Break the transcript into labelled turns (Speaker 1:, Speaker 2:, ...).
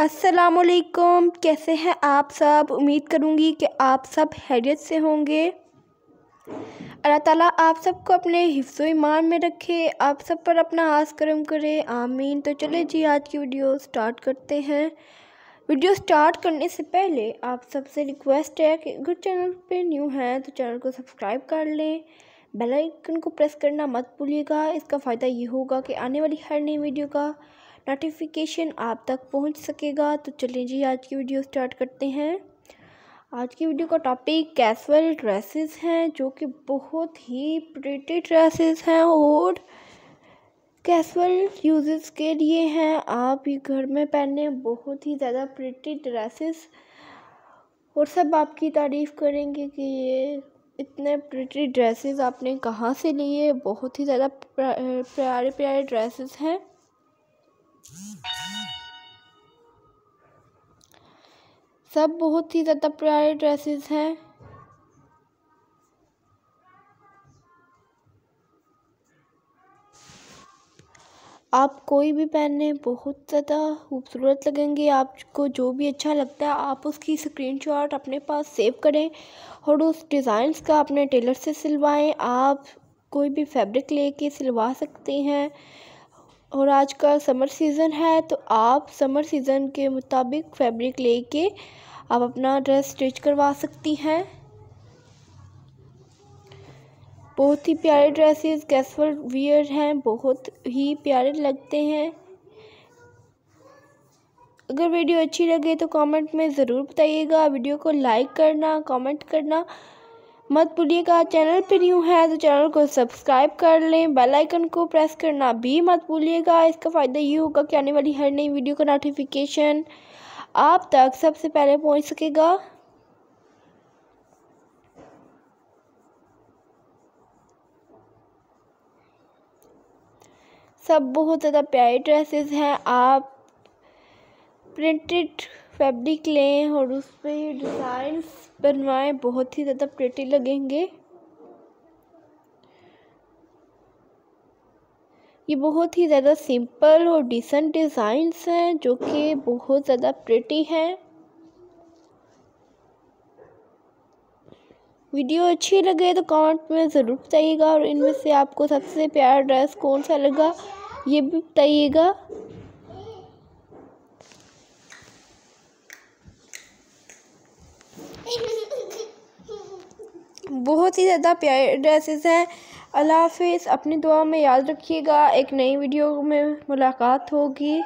Speaker 1: असलकुम कैसे हैं आप सब? उम्मीद करूँगी कि आप सब हैरियत से होंगे। अल्लाह ताला आप सबको अपने हिफ्ज़ ईमान में रखे, आप सब पर अपना आस करम करे। आमीन। तो चले जी, आज की वीडियो स्टार्ट करते हैं। वीडियो स्टार्ट करने से पहले आप सबसे रिक्वेस्ट है कि अगर चैनल पे न्यू हैं तो चैनल को सब्सक्राइब कर लें। बेल आइकन को प्रेस करना मत भूलिएगा। इसका फ़ायदा ये होगा कि आने वाली हर नई वीडियो का नोटिफिकेशन आप तक पहुँच सकेगा। तो चलिए जी, आज की वीडियो स्टार्ट करते हैं। आज की वीडियो का टॉपिक कैजुअल ड्रेसेस हैं, जो कि बहुत ही प्रिटी ड्रेसेस हैं और कैजुअल यूजेस के लिए हैं। आप ये घर में पहने बहुत ही ज़्यादा प्रिटी ड्रेसेस और सब आपकी तारीफ़ करेंगे कि ये इतने प्रिटी ड्रेसेस आपने कहाँ से लिए। बहुत ही ज़्यादा प्यारे प्यारे ड्रेसेस हैं। सब बहुत ही ज़्यादा प्यारे ड्रेसेस हैं। आप कोई भी पहने बहुत ज़्यादा खूबसूरत लगेंगे, आपको जो भी अच्छा लगता है, आप उसकी स्क्रीनशॉट अपने पास सेव करें और उस डिज़ाइंस का अपने टेलर से सिलवाएँ। आप कोई भी फैब्रिक लेके सिलवा सकते हैं। और आज का समर सीज़न है तो आप समर सीज़न के मुताबिक फैब्रिक लेके आप अपना ड्रेस स्टिच करवा सकती हैं। बहुत ही प्यारे ड्रेसेस, कैजुअल वियर हैं, बहुत ही प्यारे लगते हैं। अगर वीडियो अच्छी लगे तो कमेंट में ज़रूर बताइएगा। वीडियो को लाइक करना, कमेंट करना मत भूलिएगा, चैनल पर न्यू है तो चैनल को सब्सक्राइब कर लें। बेल आइकन को प्रेस करना भी मत भूलिएगा। इसका फ़ायदा ये होगा कि आने वाली हर नई वीडियो का नोटिफिकेशन आप तक सबसे पहले पहुँच सकेगा। सब बहुत ज़्यादा प्यारे ड्रेसेस हैं। आप प्रिंटेड फैब्रिक लें और उस पर डिज़ाइंस बनवाएँ। बहुत ही ज़्यादा प्रेटी लगेंगे। ये बहुत ही ज़्यादा सिंपल और डिसेंट डिज़ाइंस हैं, जो कि बहुत ज़्यादा प्रेटी हैं। वीडियो अच्छी लगे तो कमेंट में ज़रूर बताइएगा और इनमें से आपको सबसे प्यारा ड्रेस कौन सा लगा, ये भी बताइएगा। बहुत ही ज़्यादा प्यारे ड्रेसेस हैं। अल्लाह हाफिज़, अपनी दुआ में याद रखिएगा। एक नई वीडियो में मुलाकात होगी।